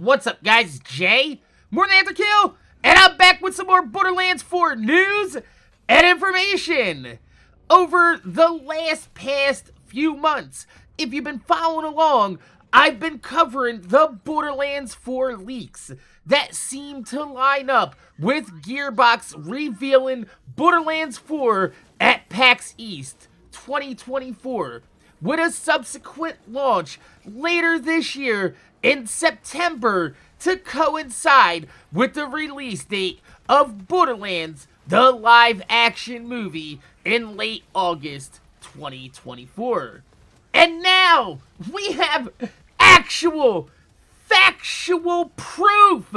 What's up, guys? Jay, MorninAfterKill, and I'm back with some more Borderlands 4 news and information. Over the last past few months, if you've been following along, I've been covering the Borderlands 4 leaks that seem to line up with Gearbox revealing Borderlands 4 at PAX East 2024 with a subsequent launch later this year in September to coincide with the release date of Borderlands, the live action movie, in late August 2024. And now we have actual, factual proof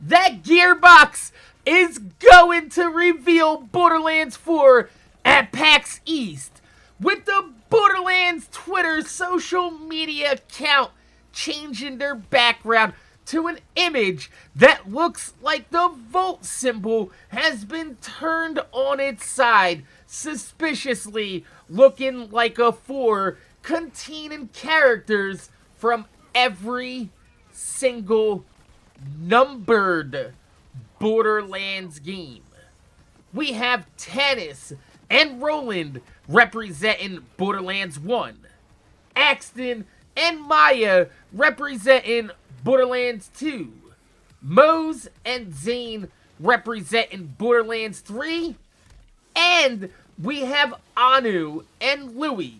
that Gearbox is going to reveal Borderlands 4 at PAX East with the Borderlands Twitter social media account changing their background to an image that looks like the Vault symbol has been turned on its side, suspiciously looking like a 4 containing characters from every single numbered Borderlands game. We have Tannis and Roland representing Borderlands 1. Axton and Maya representing Borderlands 2. Moze and Zane representing Borderlands 3. And we have Anu and Louie,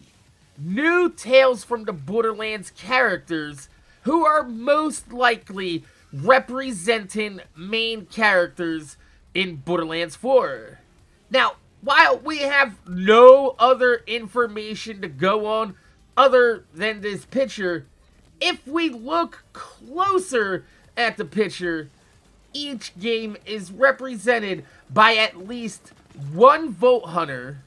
new Tales from the Borderlands characters who are most likely representing main characters in Borderlands 4. Now, while we have no other information to go on other than this picture, if we look closer at the picture, each game is represented by at least one Vault Hunter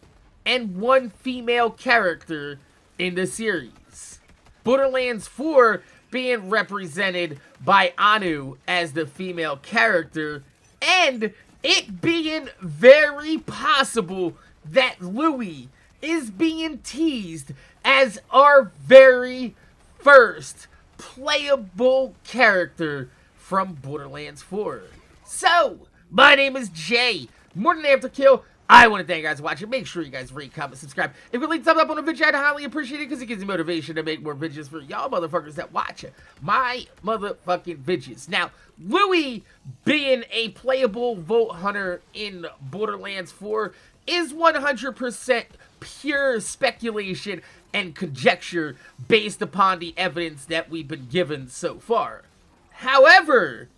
and one female character in the series. Borderlands 4 being represented by Anu as the female character, and it being very possible that Louis is being teased as our very first playable character from Borderlands 4. So, my name is Jay, MorninAfterKill. I want to thank you guys for watching. Make sure you guys rate, comment, subscribe. If you leave thumbs up on a video, I'd highly appreciate it because it gives me motivation to make more videos for y'all motherfuckers that watch it. my motherfucking videos. Now, Louie being a playable Vault Hunter in Borderlands 4 is 100% pure speculation and conjecture based upon the evidence that we've been given so far. However,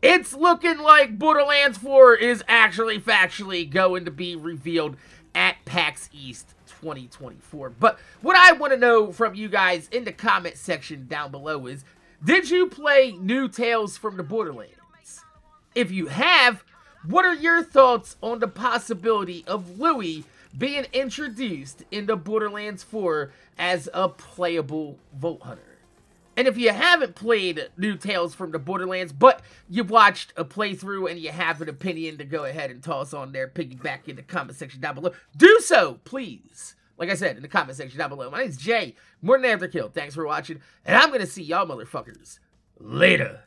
it's looking like Borderlands 4 is actually factually going to be revealed at PAX East 2024. But what I want to know from you guys in the comment section down below is, did you play New Tales from the Borderlands? If you have, what are your thoughts on the possibility of Louie being introduced into Borderlands 4 as a playable Vault Hunter? And if you haven't played New Tales from the Borderlands, but you've watched a playthrough and you have an opinion to go ahead and toss on there, piggyback in the comment section down below, do so, please. Like I said, in the comment section down below. My name's Jay, MorninAfterKill. Thanks for watching, and I'm going to see y'all motherfuckers later.